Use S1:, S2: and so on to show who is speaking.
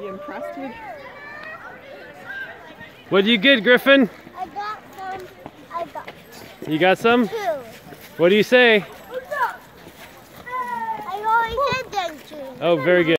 S1: You impressed with?
S2: What do you get, Griffin?
S3: I got some. I got
S2: You got some?
S3: two.
S2: What do you say?
S3: I always said them two.
S2: Oh, very good.